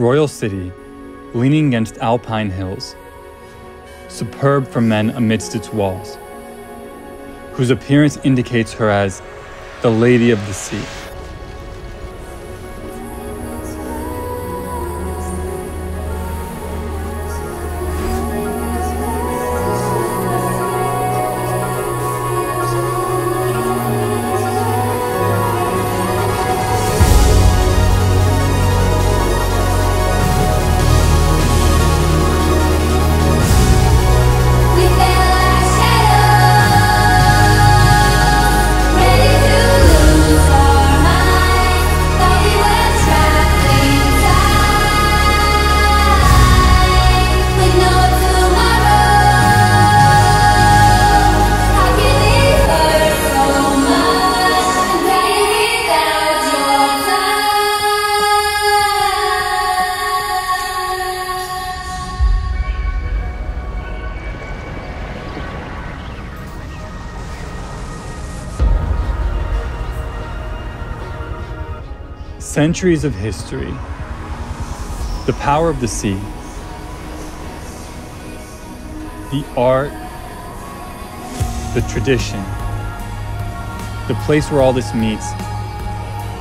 royal city, leaning against alpine hills, superb for men amidst its walls, whose appearance indicates her as the Lady of the Sea. Centuries of history, the power of the sea, the art, the tradition, the place where all this meets.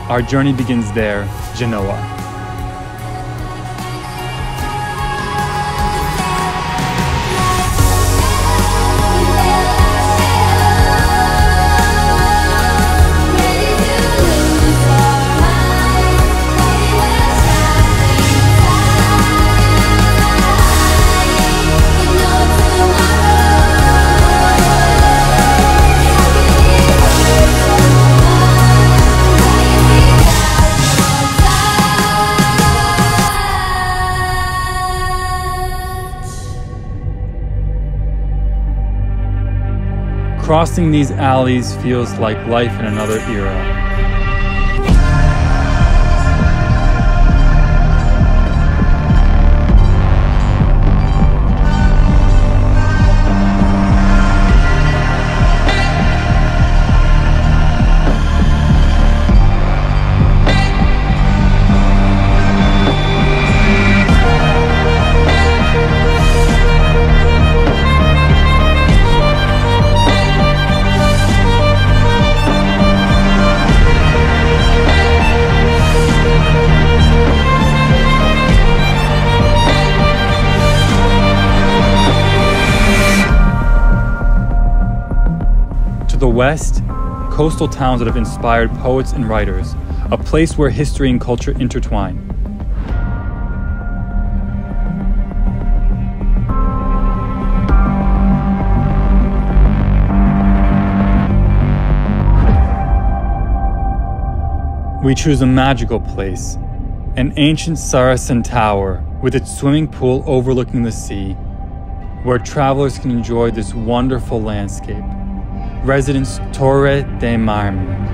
Our journey begins there, Genoa. Crossing these alleys feels like life in another era. The west, coastal towns that have inspired poets and writers, a place where history and culture intertwine. We choose a magical place, an ancient Saracen tower with its swimming pool overlooking the sea, where travelers can enjoy this wonderful landscape. Residence Torre de Marmi.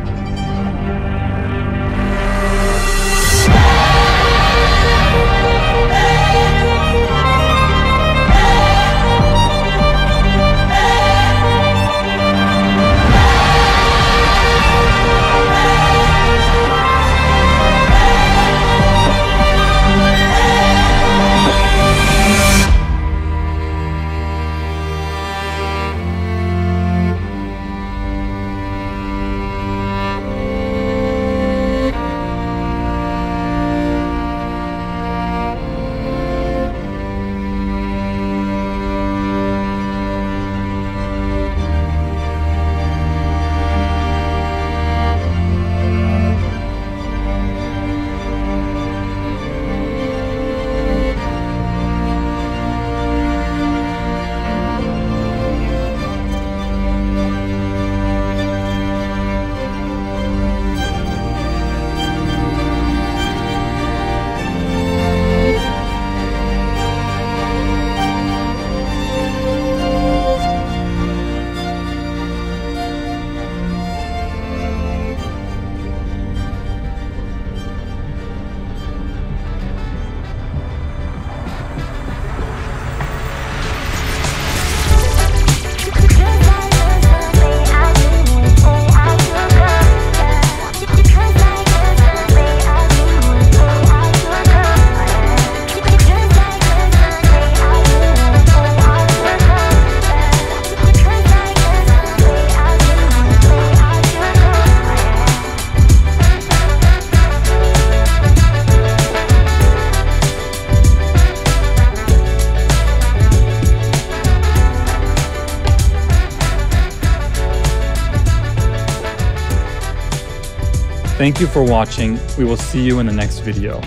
Thank you for watching. We will see you in the next video.